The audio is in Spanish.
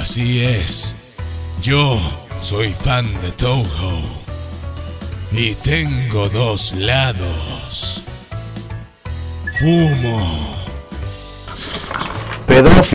Así es. Yo soy fan de Toho. Y tengo dos lados. Fumo. Pedófilo.